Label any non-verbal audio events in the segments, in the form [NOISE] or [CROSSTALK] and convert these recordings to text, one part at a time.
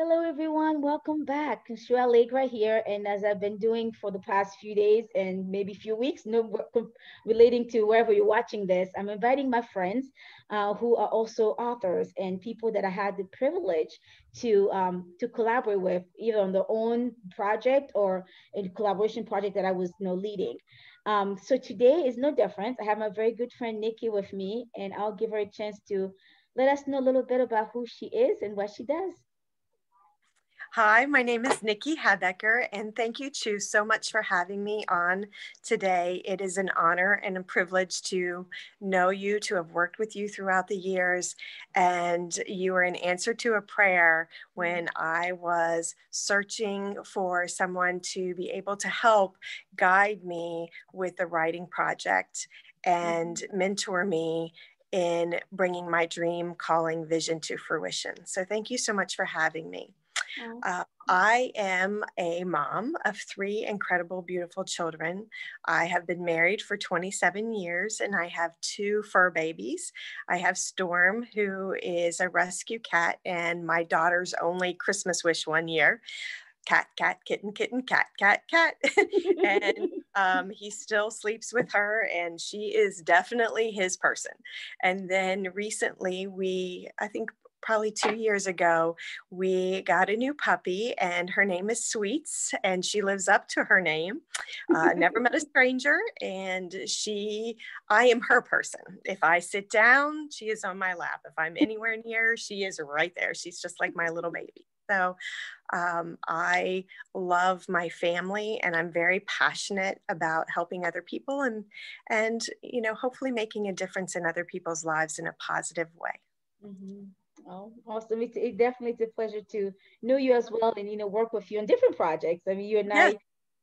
Hello, everyone. Welcome back. Chou Hallegra here. And as I've been doing for the past few days and maybe few weeks, no, relating to wherever you're watching this, I'm inviting my friends uh, who are also authors and people that I had the privilege to um, to collaborate with, either on their own project or a collaboration project that I was you know, leading. Um, so today is no different. I have my very good friend Nicki with me, and I'll give her a chance to let us know a little bit about who she is and what she does. Hi, my name is Nicki Habecker, and thank you, Chou, so much for having me on today. It is an honor and a privilege to know you, to have worked with you throughout the years. And you were an answer to a prayer when I was searching for someone to be able to help guide me with the writing project and mm-hmm. mentor me in bringing my dream calling vision to fruition. So, thank you so much for having me. Uh, I am a mom of three incredible, beautiful children. I have been married for 27 years and I have two fur babies. I have Storm, who is a rescue cat, and my daughter's only Christmas wish one year cat, cat, kitten, kitten, cat, cat, cat. [LAUGHS] and um, he still sleeps with her, and she is definitely his person. And then recently, we, I think probably two years ago, we got a new puppy, and her name is Sweets, and she lives up to her name. Uh, never [LAUGHS] met a stranger, and she, I am her person. If I sit down, she is on my lap. If I'm anywhere near, she is right there. She's just like my little baby. So um, I love my family and I'm very passionate about helping other people and, and, you know, hopefully making a difference in other people's lives in a positive way. Mm-hmm. Oh, awesome. It's it definitely it's a pleasure to know you as well and, you know, work with you on different projects. I mean, you and I,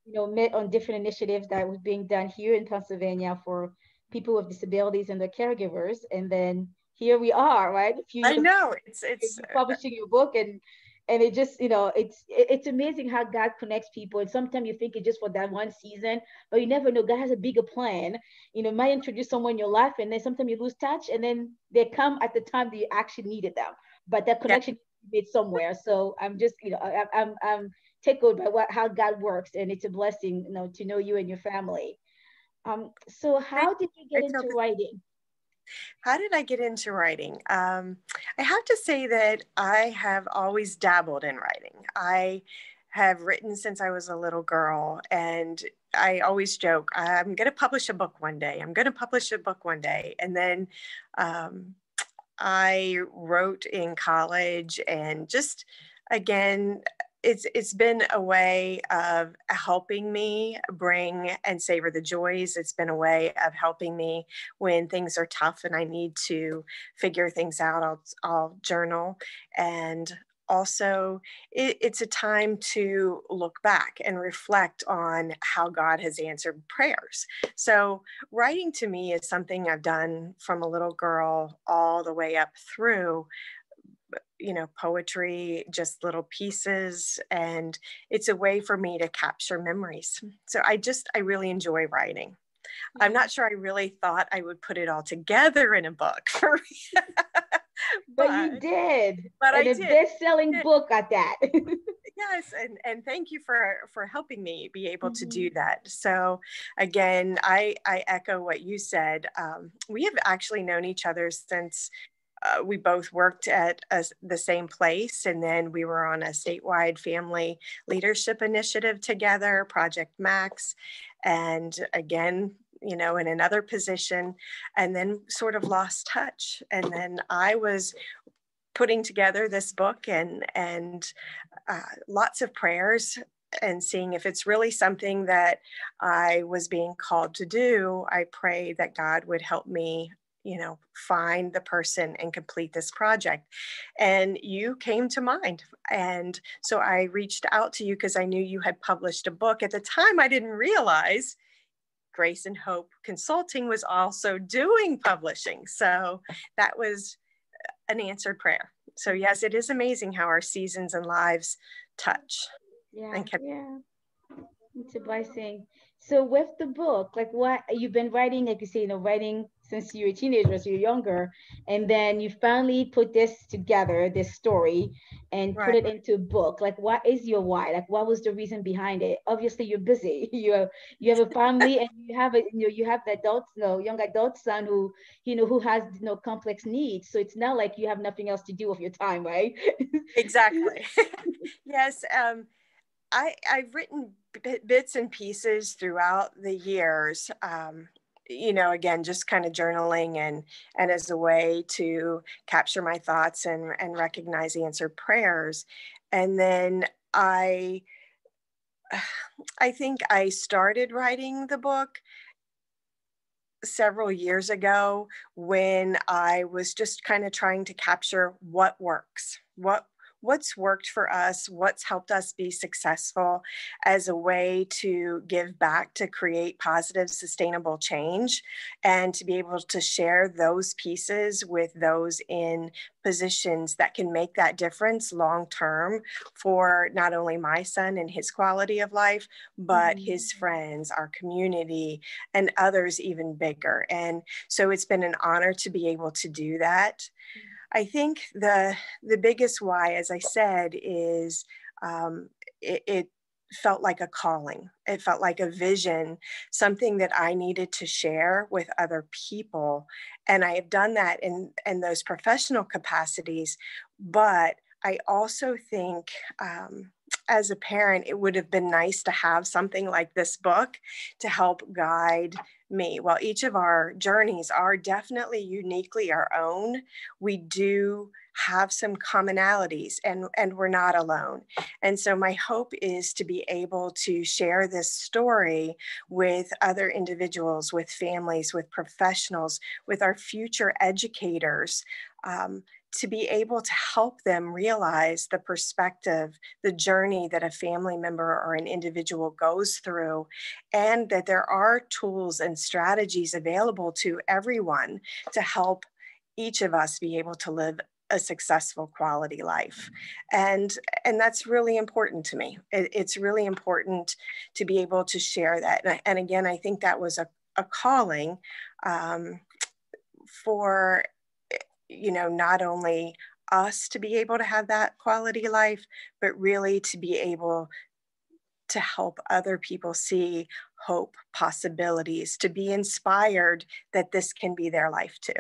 you know, met on different initiatives that was being done here in Pennsylvania for people with disabilities and their caregivers. And then here we are, right? I know it's, it's publishing your book and and it just you know it's it's amazing how god connects people. And sometimes you think it's just for that one season but you never know. God has a bigger plan. You know might introduce someone in your life and then sometimes you lose touch and then they come at the time that you actually needed them. But that connection yeah. made somewhere. So i'm just you know I, i'm i'm tickled by what how god works and it's a blessing you know to know you and your family. Um so how did you get into writing how did I get into writing? Um, I have to say that I have always dabbled in writing. I have written since I was a little girl, and I always joke, I'm going to publish a book one day. I'm going to publish a book one day. And then um, I wrote in college and just again it's it's been a way of helping me bring and savor the joys. It's been a way of helping me when things are tough and i need to figure things out i'll, I'll journal. And also it, it's a time to look back and reflect on how god has answered prayers. So writing to me is something i've done from a little girl all the way up through you know poetry just little pieces and it's a way for me to capture memories. So i just i really enjoy writing. I'm not sure i really thought i would put it all together in a book [LAUGHS] but, but, you did but and I a did. best-selling book at that. [LAUGHS] Yes and and thank you for for helping me be able mm-hmm. to do mm-hmm. that. So again i i echo what you said. Um, we have actually known each other since uh, we both worked at a, the same place and then we were on a statewide family leadership initiative together project max and again you know in another position and then sort of lost touch and then i was putting together this book and and uh, lots of prayers and seeing if it's really something that I was being called to do, I pray that God would help me you know, find the person and complete this project. And you came to mind. And so I reached out to you because I knew you had published a book. At the time, I didn't realize Grace and Hope Consulting was also doing publishing. So that was an answered prayer. So, yes, it is amazing how our seasons and lives touch. Yeah. And kept- yeah. It's a blessing. so with the book, like what you've been writing, like you say, you know, writing since you were a teenager, so you're younger, and then you finally put this together, this story, and right. put it into a book. Like, what is your why? Like, what was the reason behind it? Obviously, you're busy. [LAUGHS] You have you have a family, and you have a you know you have the adult, you know, young adult son who you know who has you know complex needs. So it's not like you have nothing else to do with your time, right? [LAUGHS] exactly. [LAUGHS] yes. Um, I I've written bits and pieces throughout the years. Um, you know again just kind of journaling and and as a way to capture my thoughts and and recognize answered prayers. And then i [SIGHS] i think i started writing the book several years ago when i was just kind of trying to capture what works what what's worked for us, what's helped us be successful as a way to give back to create positive, sustainable change, and to be able to share those pieces with those in positions that can make that difference long term for not only my son and his quality of life, but mm-hmm. his friends, our community, and others even bigger. And so it's been an honor to be able to do that. Mm-hmm. I think the the biggest why, as I said, is um, it, it felt like a calling. It felt like a vision, something that I needed to share with other people. And I have done that in, in those professional capacities. But I also think um, as a parent, it would have been nice to have something like this book to help guide me. While each of our journeys are definitely uniquely our own, we do have some commonalities and, and we're not alone. And so my hope is to be able to share this story with other individuals, with families, with professionals, with our future educators. Um, to be able to help them realize the perspective, the journey that a family member or an individual goes through, and that there are tools and strategies available to everyone to help each of us be able to live a successful quality life. And and that's really important to me. It, it's really important to be able to share that. And, and again i think that was a, a calling um, for you know, not only us to be able to have that quality life, but really to be able to help other people see hope, possibilities, to be inspired that this can be their life too.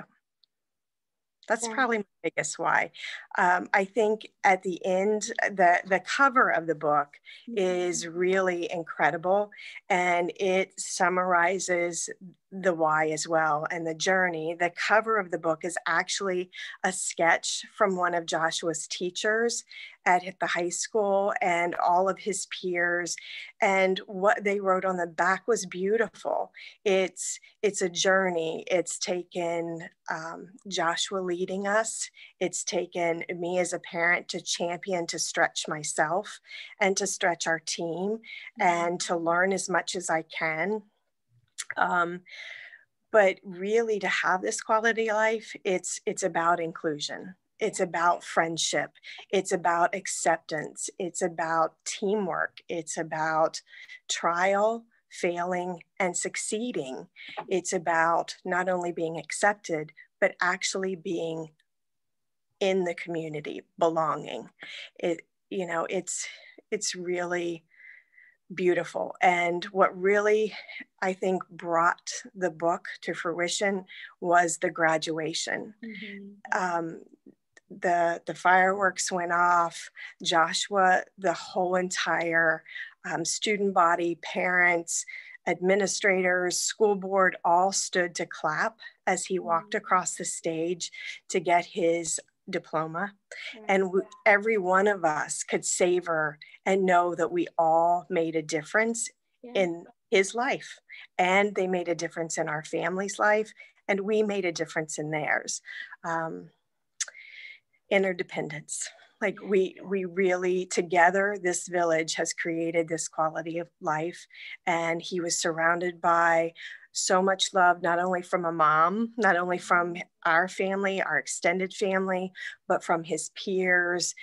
That's yeah. probably biggest why. Um, I think at the end, the, the cover of the book mm-hmm. is really incredible and it summarizes the why as well and the journey. The cover of the book is actually a sketch from one of Joshua's teachers at the high school and all of his peers and what they wrote on the back was beautiful it's it's a journey it's taken um, joshua leading us it's taken me as a parent to champion to stretch myself and to stretch our team and to learn as much as i can. Um, but really to have this quality life it's it's about inclusion. It's about friendship. It's about acceptance. It's about teamwork. It's about trial failing and succeeding. It's about not only being accepted but actually being in the community belonging it you know it's it's really beautiful and what really i think brought the book to fruition was the graduation mm-hmm. um, the the fireworks went off joshua the whole entire um, student body parents administrators school board all stood to clap as he walked mm. across the stage to get his diploma and we, every one of us could savor and know that we all made a difference yeah. in his life and they made a difference in our family's life and we made a difference in theirs. Um, interdependence. Like we we really together this village has created this quality of life and he was surrounded by so much love not only from a mom not only from our family our extended family but from his peers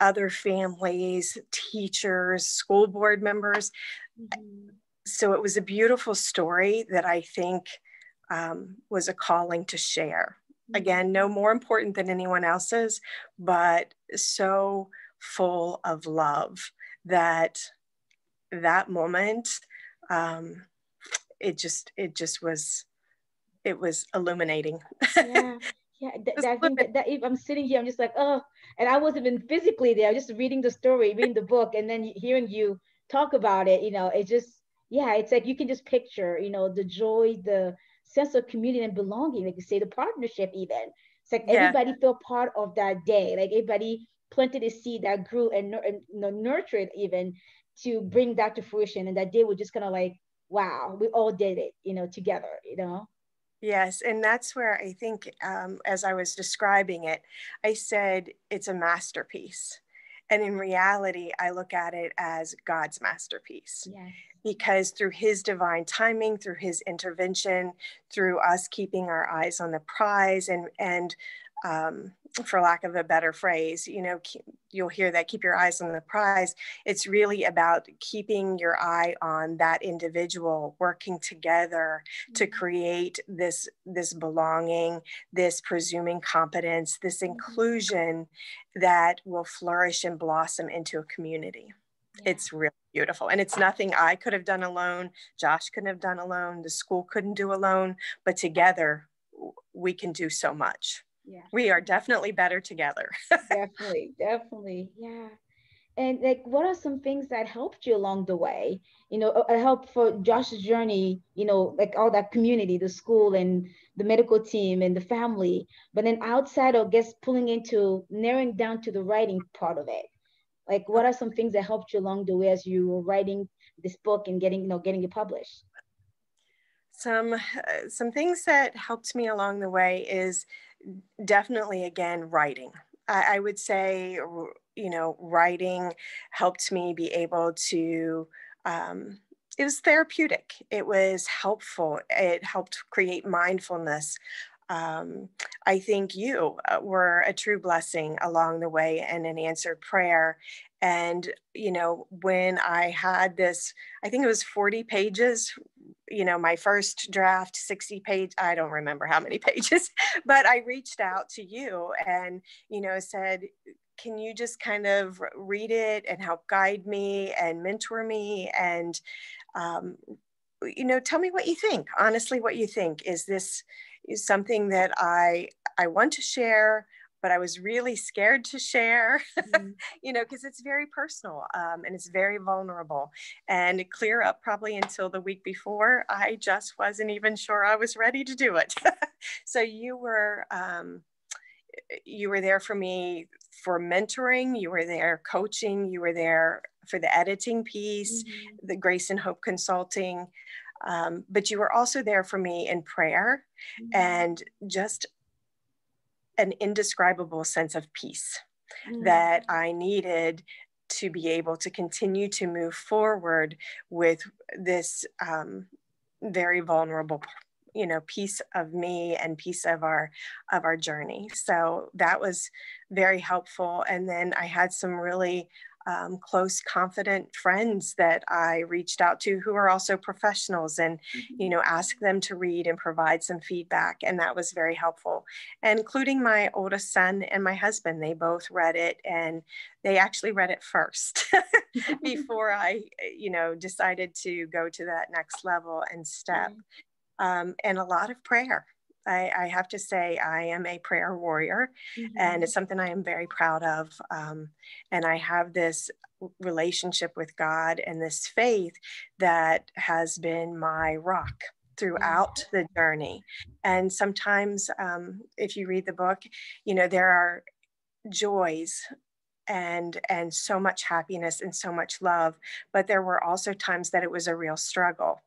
other families teachers school board members mm-hmm. so it was a beautiful story that I think um, was a calling to share. Mm-hmm. Again, no more important than anyone else's, but so full of love that that moment um, it just it just was it was illuminating. Yeah [LAUGHS] yeah that, that, that, that, if i'm sitting here i'm just like oh and i wasn't even physically there just reading the story reading the book and then hearing you talk about it you know it just yeah it's like you can just picture you know the joy the sense of community and belonging like you say the partnership even. It's like yeah. everybody felt part of that day like everybody planted a seed that grew and, and you know, nurtured even to bring that to fruition and that day was just kind of like wow we all did it you know together you know Yes, and that's where I think, um, as I was describing it, I said it's a masterpiece. And in reality, I look at it as God's masterpiece. Yes. Because through his divine timing, through his intervention, through us keeping our eyes on the prize and, and um, for lack of a better phrase, you know, keep, you'll hear that keep your eyes on the prize. It's really about keeping your eye on that individual working together to mm-hmm. create this this belonging, this presuming competence, this mm-hmm. inclusion that will flourish and blossom into a community. Yeah. It's really beautiful. And it's nothing I could have done alone, Josh couldn't have done alone, the school couldn't do alone, but together we can do so much yeah. We are definitely better together. [LAUGHS] Definitely definitely yeah. And like what are some things that helped you along the way? You know uh, help for josh's journey you know like all that community the school and the medical team and the family but then outside of guess pulling into narrowing down to the writing part of it. Like what are some things that helped you along the way as you were writing this book and getting you know getting it published? Some uh, some things that helped me along the way is definitely again writing. I, I, would say you know writing helped me be able to um, it was therapeutic. It was helpful. It helped create mindfulness um, I think you uh, were a true blessing along the way and an answered prayer. And, you know, when I had this, I think it was 40 pages you know my first draft 60 page i don't remember how many [LAUGHS] pages but i reached out to you and you know said can you just kind of read it and help guide me and mentor me? And um, you know tell me what you think. Honestly what you think. Is this is something that i i want to share but I was really scared to share, [LAUGHS] mm-hmm. you know, because it's very personal um, and it's very vulnerable. And clear up probably until the week before, I just wasn't even sure I was ready to do it. [LAUGHS] so you were. Um, you were there for me for mentoring you were there coaching you were there for the editing piece mm-hmm. the grace and hope consulting um, but you were also there for me in prayer mm-hmm. and just an indescribable sense of peace mm. that I needed to be able to continue to move forward with this um, very vulnerable you know piece of me and piece of our of our journey so that was very helpful and then i had some really um, close, confident friends that I reached out to who are also professionals and, mm-hmm. you know, ask them to read and provide some feedback. And that was very helpful, and including my oldest son and my husband. They both read it and they actually read it first [LAUGHS] [LAUGHS] before I, you know, decided to go to that next level and step. Mm-hmm. Um, and a lot of prayer I, I, have to say I am a prayer warrior, mm-hmm. and it's something I am very proud of. Um, and I have this relationship with God and this faith that has been my rock throughout mm-hmm. the journey. And sometimes, um, if you read the book, you know there are joys and and so much happiness and so much love but there were also times that it was a real struggle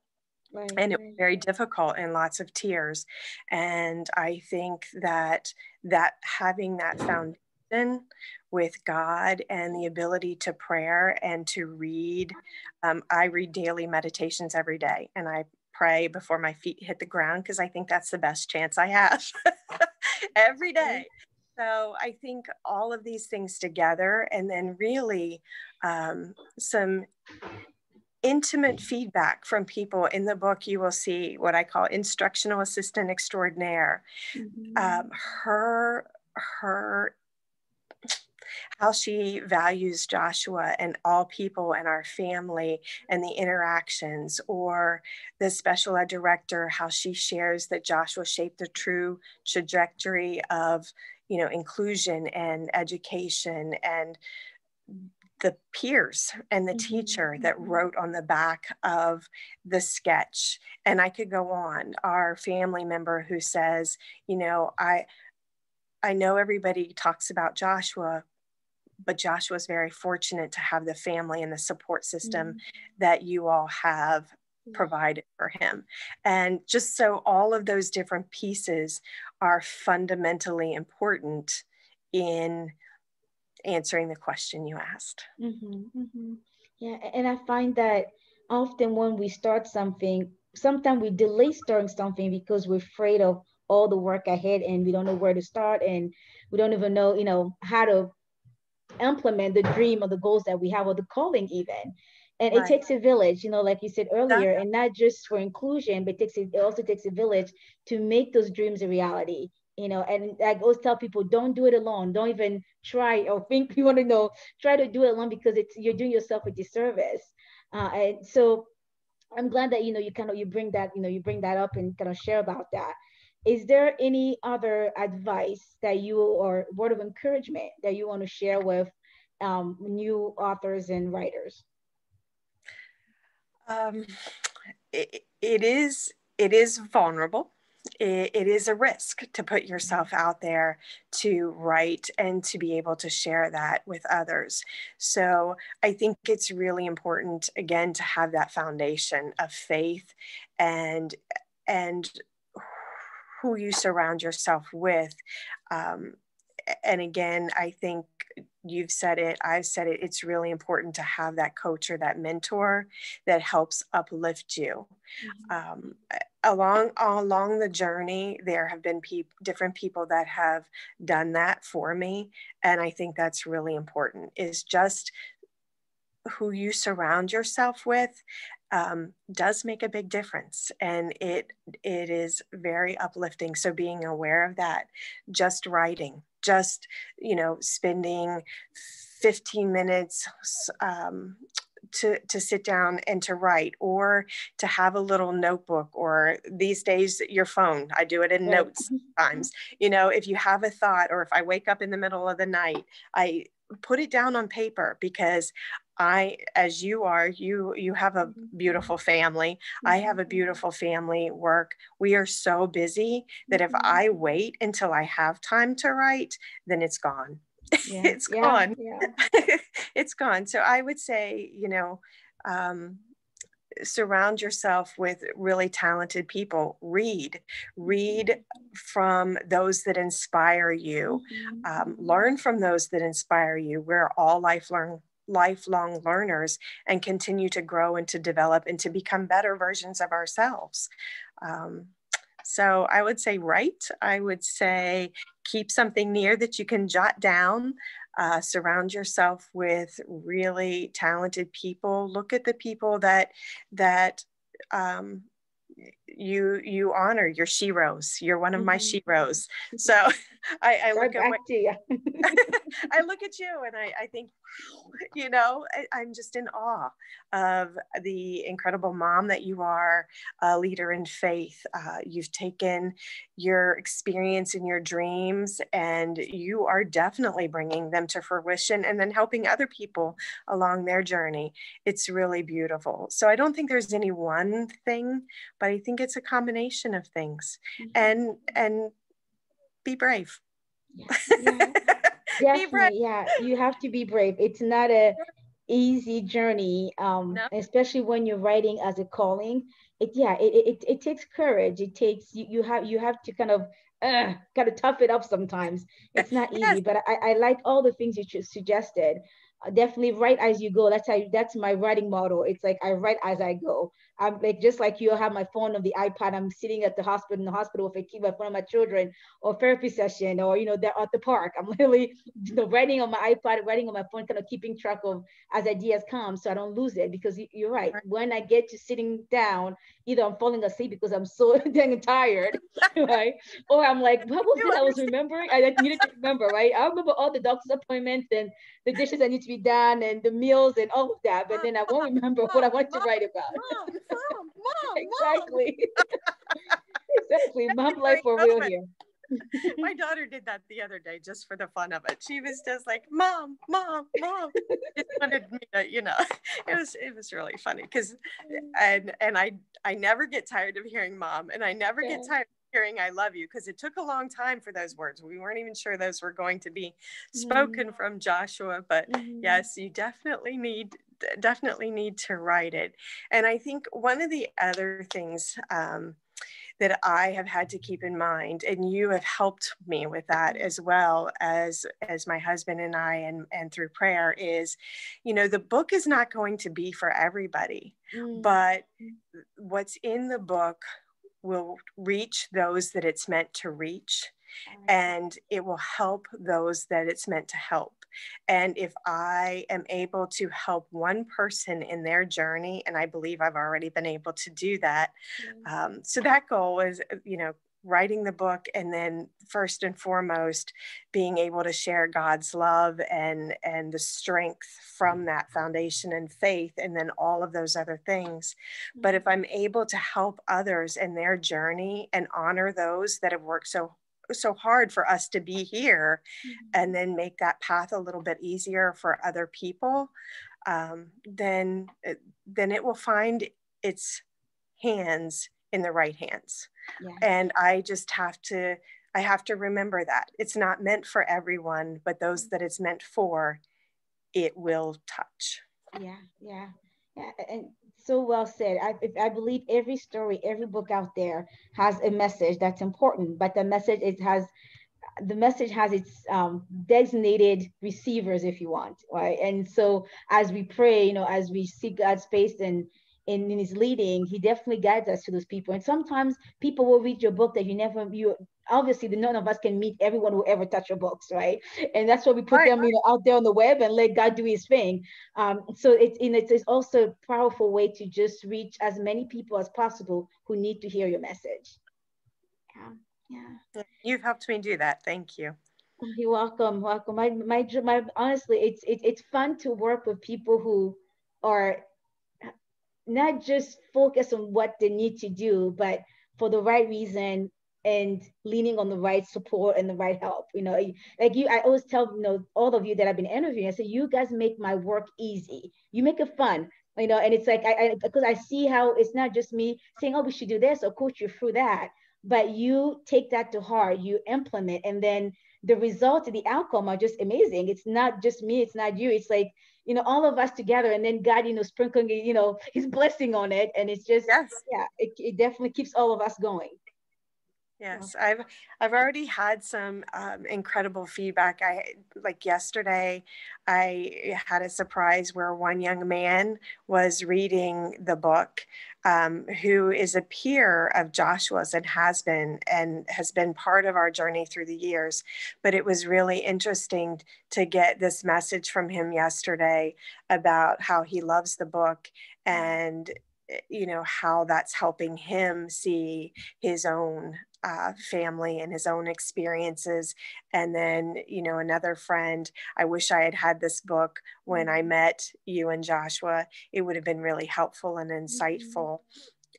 Right, and it was very difficult and lots of tears and i think that that having that foundation with god and the ability to prayer and to read um, i read daily meditations every day and i pray before my feet hit the ground because i think that's the best chance i have [LAUGHS] every day. So i think all of these things together and then really um, some intimate feedback from people in the book you will see what i call instructional assistant extraordinaire mm-hmm. um, her her how she values Joshua and all people and our family and the interactions, or the special ed director, how she shares that Joshua shaped the true trajectory of, you know, inclusion and education and the peers and the teacher that mm-hmm. wrote on the back of the sketch and i could go on our family member who says you know i i know everybody talks about joshua but Joshua is very fortunate to have the family and the support system mm-hmm. that you all have provided for him. And just so all of those different pieces are fundamentally important in answering the question you asked. Mm-hmm, mm-hmm. Yeah, and I find that often when we start something, sometimes we delay starting something because we're afraid of all the work ahead and we don't know where to start and we don't even know, you know, how to implement the dream or the goals that we have or the calling even and right. it takes a village you know like you said earlier and not just for inclusion but it takes it also takes a village to make those dreams a reality you know and i always tell people don't do it alone don't even try or think [LAUGHS] you want to know try to do it alone because it's you're doing yourself a disservice uh, and so i'm glad that you know you kind of you bring that you know you bring that up and kind of share about that is there any other advice that you or word of encouragement that you want to share with um, new authors and writers? Um, it, it is it is vulnerable. It, it is a risk to put yourself out there to write and to be able to share that with others. So I think it's really important again to have that foundation of faith and and who you surround yourself with. Um, and again, I think you've said it, I've said it, it's really important to have that coach or that mentor that helps uplift you. Mm-hmm. Um, along along the journey, there have been pe- different people that have done that for me, and I think that's really important. Is just who you surround yourself with um, does make a big difference and it it is very uplifting so being aware of that just writing just you know spending 15 minutes um, to, to sit down and to write or to have a little notebook or these days your phone i do it in right. notes times you know if you have a thought or if i wake up in the middle of the night i put it down on paper because I, as you are, you you have a mm-hmm. beautiful family. I have a mm-hmm. beautiful family. Work. We are so busy that if mm-hmm. I wait until I have time to write, then it's gone. [LAUGHS] Yeah. it's yeah. gone. Yeah. [LAUGHS] it's gone. So I would say, you know, um, surround yourself with really talented people read read from those that inspire you um, learn from those that inspire you we're all lifelong lifelong learners and continue to grow and to develop and to become better versions of ourselves. Um, so I would say write. I would say keep something near that you can jot down. Uh, surround yourself with really talented people. Look at the people that that um, you you honor your sheroes. You're one of my mm-hmm. sheroes. [LAUGHS] So [LAUGHS] I, I look at what, you. [LAUGHS] I look at you and I, I think, you know, I, am just in awe of the incredible mom that you are, a leader in faith. Uh, you've taken your experience and your dreams, and you are definitely bringing them to fruition and then helping other people along their journey. It's really beautiful. So I don't think there's any one thing, but I think it's a combination of things. Mm-hmm. And and be brave. [LAUGHS] Yeah. Yeah. yeah, you have to be brave. It's not a easy journey, um, no. especially when you're writing as a calling. It yeah, it, it, it takes courage. It takes you you have you have to kind of uh, kind of tough it up sometimes. It's not [LAUGHS] easy, yes. but I, I like all the things you suggested. definitely write as you go. That's how that's my writing model. It's like I write as I go. I'm like just like you have my phone on the iPad. I'm sitting at the hospital in the hospital if I keep my phone of my children or therapy session or you know they're at the park. I'm [LAUGHS] literally you know writing on my iPad, writing on my phone, kind of keeping track of as ideas come so I don't lose it because you're right. When I get to sitting down, either I'm falling asleep because I'm so [LAUGHS] dang tired, [LAUGHS] right? Or I'm like, what was it I was remembering? I needed to remember, right? I remember all the doctor's appointments and the dishes that need to be done and the meals and all of that, but then I won't remember what I want to write about. [LAUGHS] Mom, mom, exactly. [LAUGHS] exactly. Mom life for real here. [LAUGHS] My daughter did that the other day just for the fun of it. She was just like, "Mom, mom, mom." Just wanted me to, you know, it was it was really funny because, and and I I never get tired of hearing "mom," and I never yeah. get tired of hearing I love you because it took a long time for those words. We weren't even sure those were going to be spoken mm-hmm. from Joshua, but mm-hmm. yes, you definitely need definitely need to write it. And I think one of the other things um, that I have had to keep in mind, and you have helped me with that as well as as my husband and I, and and through prayer, is, you know, the book is not going to be for everybody, mm-hmm. but what's in the book will reach those that it's meant to reach and it will help those that it's meant to help. And if I am able to help one person in their journey, and I believe I've already been able to do that, mm. um, so that goal is, uh, you know, writing the book and then first and foremost being able to share god's love and and the strength from mm. that foundation and faith and then all of those other things. But mm. if i'm able to help others in their journey and honor those that have worked so so hard for us to be here mm-hmm. and then make that path a little bit easier for other people um, then then it will find its hands in the right hands. Yeah. And I just have to I have to remember that. It's not meant for everyone, but those mm. that it's meant for, it will touch. Yeah, yeah. Yeah, and so well said. I, I believe every story, every book out there has a message that's important, but the message it has the message has its um, designated receivers, if you want, right? And so as we pray, you know, as we seek God's face and in, in his leading, he definitely guides us to those people. And sometimes people will read your book that you never you obviously none of us can meet everyone who ever touch your books, right? And that's why we put right, them, you know, out there on the web and let God do his thing. Um, so it's in it's, it's also a powerful way to just reach as many people as possible who need to hear your message. Yeah. Yeah. You've helped me do that. Thank you. You're welcome. Welcome. My, my, my, honestly, it's, it, it's fun to work with people who are not just focused on what they need to do, but for the right reason and leaning on the right support and the right help. You know, like you, I always tell you know all of you that I've been interviewing. I say you guys make my work easy. You make it fun. You know, and it's like I because I, I see how it's not just me saying, oh, we should do this or coach you through that, but you take that to heart, you implement, and then the results, the outcome are just amazing. It's not just me, it's not you. It's like you know, all of us together and then God, you know, sprinkling, you know, [LAUGHS] his blessing on it. And it's just, yes. yeah, it, it definitely keeps all of us going. Yes, I've I've already had some um, incredible feedback. I like yesterday, I had a surprise where one young man was reading the book, um, who is a peer of Joshua's and has been and has been part of our journey through the years. But it was really interesting to get this message from him yesterday about how he loves the book and eh, you know how that's helping him see his own uh, family and his own experiences. And then, you know, another friend, I wish I had had this book when I mm-hmm. met you and Joshua. It would have been really helpful and mm-hmm. insightful.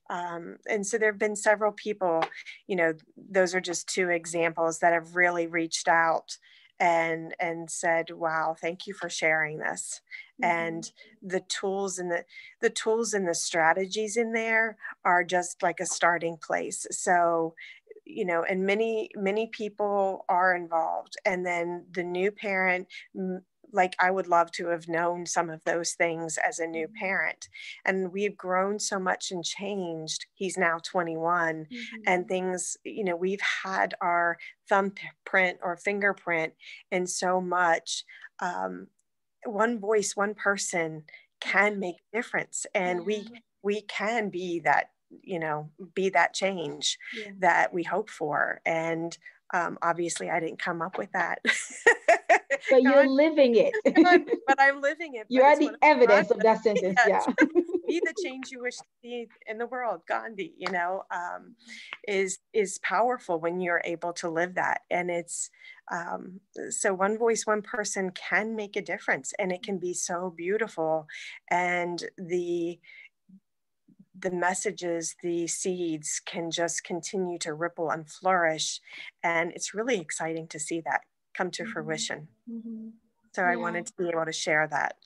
Um, and so there have been several people, you know, those are just two examples that have really reached out and and said wow thank you for sharing this mm-hmm. and the tools and the the tools and the strategies in there are just like a starting place so you know and many many people are involved and then the new parent like I would love to have known some of those things as a new mm-hmm. parent. And we've grown so much and changed. He's now 21 mm-hmm. and things, you know, we've had our thumbprint or fingerprint in so much. Um, one voice, one person can make a difference. And we we can be that, you know, be that change yeah. that we hope for. And um, obviously I didn't come up with that. [LAUGHS] but you're [LAUGHS] [LAUGHS] living it. but I'm living it. You are the evidence of that sentence. Yeah. yeah. be the change you wish to see in the world. Gandhi, you know, um, is is powerful when you're able to live that, and it's um, so one voice, one person can make a difference, and it can be so beautiful, and the the messages, the seeds can just continue to ripple and flourish. And it's really exciting to see that come to mm-hmm. fruition. Mm-hmm. So yeah. I wanted to be able to share that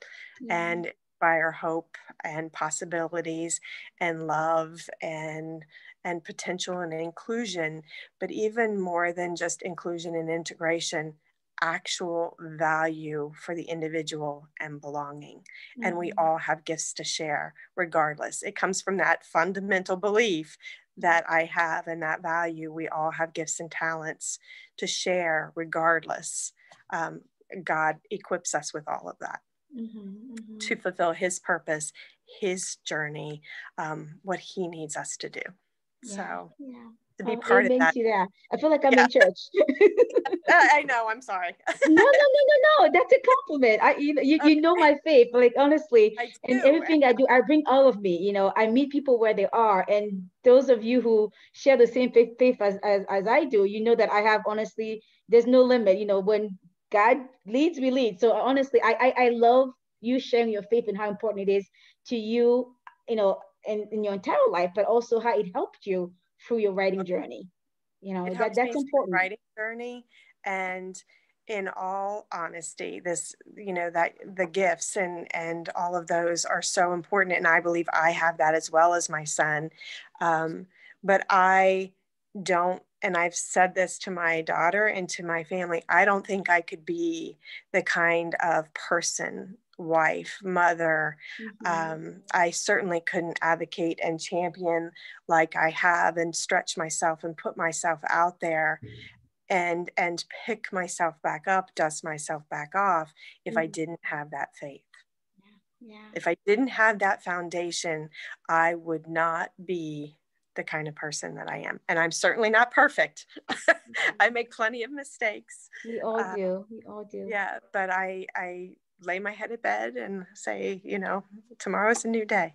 yeah. and inspire hope and possibilities and love and and potential and inclusion, but even more than just inclusion and integration, actual value for the individual and belonging. Mm-hmm. And we mm-hmm. all have gifts to share, regardless. It comes from that fundamental belief that I have and that value. We all have gifts and talents to share, regardless. Um, God equips us with all of that mm-hmm, mm-hmm. to fulfill His purpose, His journey, um, what He needs us to do. Yeah, so, yeah to be oh, part of that. that. I feel like I'm yeah. in church. [LAUGHS] Uh, I know. I'm sorry. [LAUGHS] no, no, no, no, no. That's a compliment. I, you, you, okay. you know my faith. Like honestly, and everything I do, I bring all of me. You know, I meet people where they are, and those of you who share the same faith, faith as, as as I do, you know that I have honestly. There's no limit. You know, when God leads, we lead. So honestly, I I, I love you sharing your faith and how important it is to you. You know, in, in your entire life, but also how it helped you through your writing journey. You know, that, that's important. Writing journey and in all honesty this you know that the gifts and and all of those are so important and i believe i have that as well as my son um, but i don't and i've said this to my daughter and to my family i don't think i could be the kind of person wife, mother. Mm-hmm. Um, I certainly couldn't advocate and champion like I have and stretch myself and put myself out there and and pick myself back up, dust myself back off if mm-hmm. I didn't have that faith. Yeah. If I didn't have that foundation, I would not be the kind of person that I am. And I'm certainly not perfect. [LAUGHS] Mm-hmm. I make plenty of mistakes. We all uh, do. We all do. Yeah, but I I lay my head in bed and say, you know, tomorrow's a new day.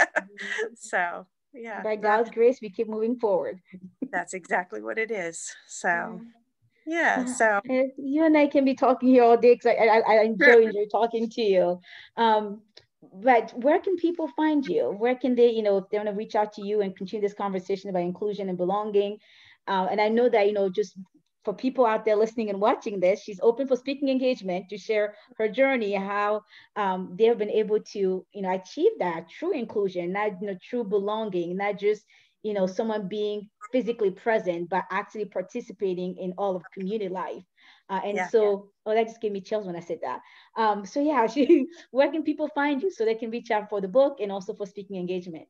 [LAUGHS] so, yeah. By God's grace, we keep moving forward. that's exactly what it is. So, yeah. So, you and I can be talking here all day because I, I, I enjoy, [LAUGHS] enjoy talking to you. Um, but where can people find you? Where can they, you know, if they want to reach out to you and continue this conversation about inclusion and belonging? Uh, and I know that, you know, just for people out there listening and watching this, she's open for speaking engagement to share her journey, how um, they have been able to, you know, achieve that true inclusion, not you know, true belonging, not just you know someone being physically present, but actually participating in all of community life. Uh, and yeah, so, yeah. oh, that just gave me chills when I said that. Um, so yeah, [LAUGHS] she, where can people find you so they can reach out for the book and also for speaking engagement?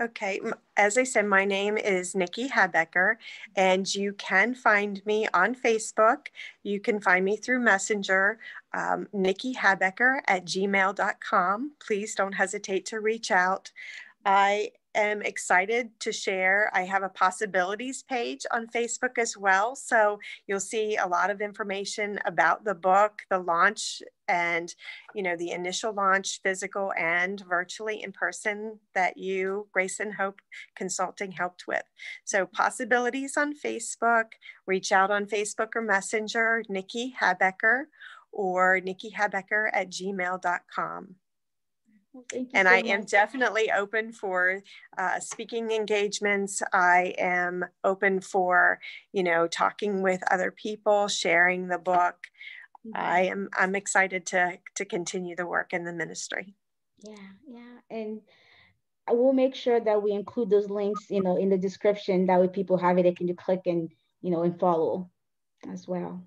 Okay, as I said, my name is Nicki Habecker, and you can find me on Facebook. You can find me through Messenger, um, Nicki Habecker at gmail.com. Please don't hesitate to reach out. I am excited to share. I have a Joshabilities page on Facebook as well. So you'll see a lot of information about the book, the launch, and you know the initial launch, physical and virtually in person that you, Grace and Hope Consulting, helped with. So Joshabilities on Facebook. Reach out on Facebook or Messenger, Nicki Habecker or Nicki Habecker at gmail.com and so I am definitely open for uh, speaking engagements. I am open for, you know, talking with other people, sharing the book. I am I'm excited to to continue the work in the ministry. Yeah, yeah, and I will make sure that we include those links, you know, in the description. That way, people have it. They can just click and you know and follow as well.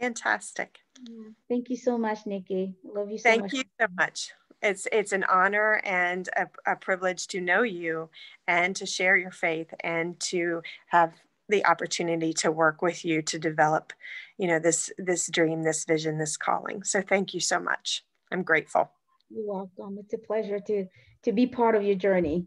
Fantastic. Yeah. Thank you so much, Nicki. Love you so Thank much. Thank you so much it's it's an honor and a, a privilege to know you and to share your faith and to have the opportunity to work with you to develop, you know, this this dream, this vision, this calling. So thank you so much. I'm grateful. You're welcome. It's a pleasure to to be part of your journey.